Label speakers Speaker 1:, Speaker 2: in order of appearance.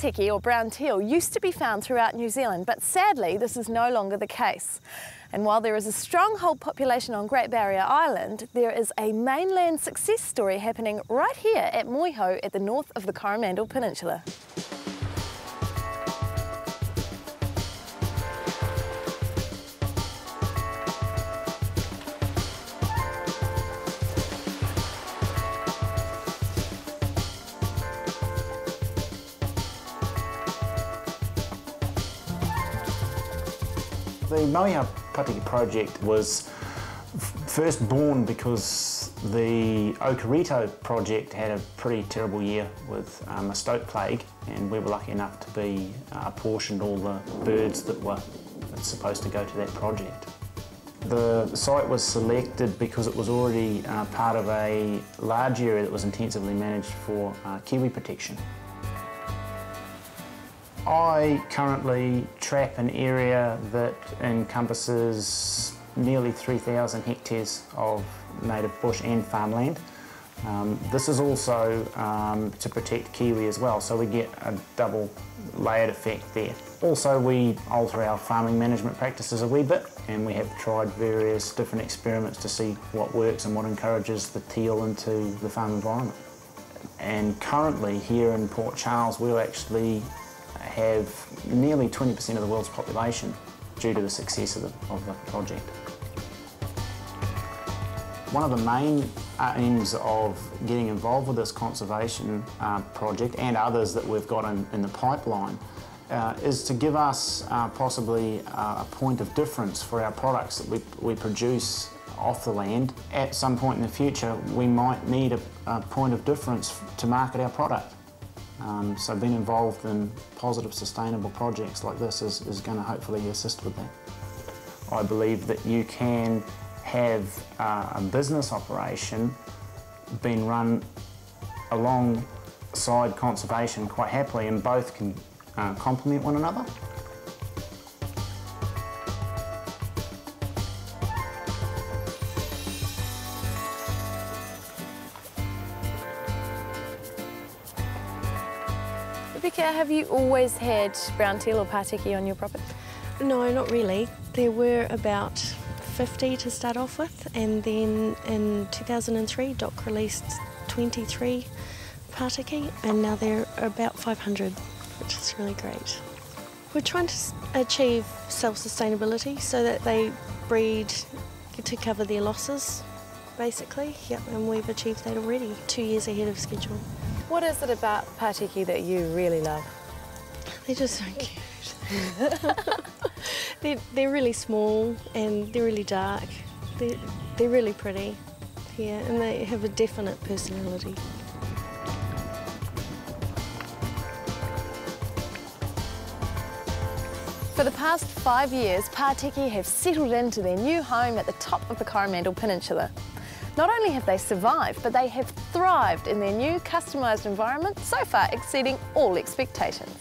Speaker 1: Pateke, or brown teal, used to be found throughout New Zealand, but sadly this is no longer the case. And while there is a stronghold population on Great Barrier Island, there is a mainland success story happening right here at Moehau at the north of the Coromandel Peninsula.
Speaker 2: The Moehau Pateke project was first born because the Okarito project had a pretty terrible year with um, a stoat plague and we were lucky enough to be uh, apportioned all the birds that were supposed to go to that project. The site was selected because it was already uh, part of a large area that was intensively managed for uh, kiwi protection. I currently trap an area that encompasses nearly 3,000 hectares of native bush and farmland. Um, this is also um, to protect kiwi as well, so we get a double layered effect there. Also, we alter our farming management practices a wee bit, and we have tried various different experiments to see what works and what encourages the teal into the farm environment. And currently here in Port Charles, we'll actually have nearly 20% of the world's population due to the success of the, of the project. One of the main aims of getting involved with this conservation uh, project and others that we've got in, in the pipeline uh, is to give us uh, possibly uh, a point of difference for our products that we, we produce off the land. At some point in the future, we might need a, a point of difference to market our product. Um, so being involved in positive, sustainable projects like this is, is going to hopefully assist with that. I believe that you can have uh, a business operation being run alongside conservation quite happily and both can uh, complement one another.
Speaker 1: Rebecca, have you always had brown teal or pateke on your property?
Speaker 3: No, not really. There were about 50 to start off with, and then in 2003, DOC released 23 pateke, and now there are about 500, which is really great. We're trying to achieve self-sustainability so that they breed to cover their losses, basically. Yep, and we've achieved that already, two years ahead of schedule.
Speaker 1: What is it about Pateke that you really love?
Speaker 3: They're just so cute. they're, they're really small and they're really dark. They're, they're really pretty, yeah, and they have a definite personality.
Speaker 1: For the past five years, Pateke have settled into their new home at the top of the Coromandel Peninsula. Not only have they survived, but they have thrived in their new customised environment, so far exceeding all expectations.